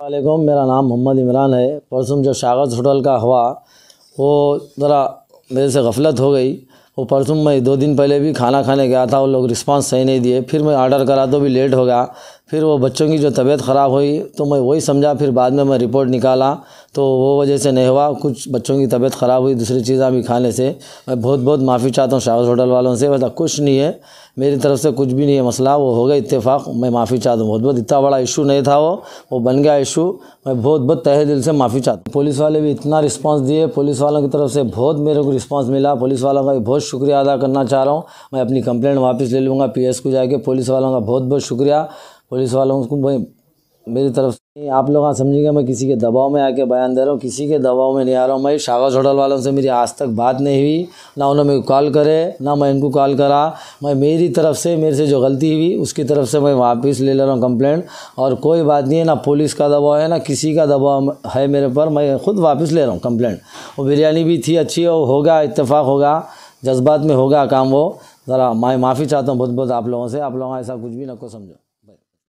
वालेकुम, मेरा नाम मोहम्मद इमरान है। परसों जो शागज होटल का हुआ, वो ज़रा मेरे से गफलत हो गई। वो परसों मैं दो दिन पहले भी खाना खाने गया था, वो लोग रिस्पांस सही नहीं दिए। फिर मैं ऑर्डर करा तो भी लेट हो गया। फिर वो बच्चों की जो तबीयत ख़राब हुई तो मैं वही समझा, फिर बाद में मैं रिपोर्ट निकाला। तो वो वजह से नहीं हुआ, कुछ बच्चों की तबीयत ख़राब हुई, दूसरी चीज़ें भी खाने से। मैं बहुत बहुत माफ़ी चाहता हूँ शाहज होटल वालों से मतलब कुछ नहीं है। मेरी तरफ़ से कुछ भी नहीं है मसला, वो हो गया इत्तेफाक, मैं माफ़ी चाहता हूँ। बहुत बहुत इतना बड़ा इशू नहीं था वो वो बन गया इशू मैं बहुत बहुत तहे दिल से माफ़ी चाहता हूँ। पुलिस वाले भी इतना रिस्पांस दिए, पुलिस वालों की तरफ़ से बहुत मेरे को रिस्पांस मिला। पुलिस वालों का भी बहुत शुक्रिया अदा करना चाह रहा हूँ। मैं अपनी कंप्लेंट वापस ले लूँगा पी को जाके पुलिस वालों का बहुत बहुत शुक्रिया। पुलिस वालों को मैं मेरी तरफ़ से आप लोग समझिएगा, मैं किसी के दबाव में आके बयान दे रहा हूँ, किसी के दबाव में नहीं आ रहा हूँ। मैं शागज होटल वालों से मेरी आज तक बात नहीं हुई, ना उन्होंने मेरे कॉल करे, ना मैं इनको कॉल करा। मैं मेरी तरफ़ से, मेरे से जो गलती हुई, उसकी तरफ़ से मैं वापस ले ले रहा हूँ कंप्लेंट। और कोई बात नहीं है, ना पुलिस का दबाव है, ना किसी का दबाव है मेरे पर, मैं खुद वापस ले रहा हूँ कंप्लेंट। वो बिरयानी भी थी अच्छी और होगा इतफ़ाक़ होगा, जज्बात में होगा काम वो। ज़रा मैं माफ़ी चाहता हूँ बहुत बहुत आप लोगों से, आप लोग ऐसा कुछ भी ना को समझो।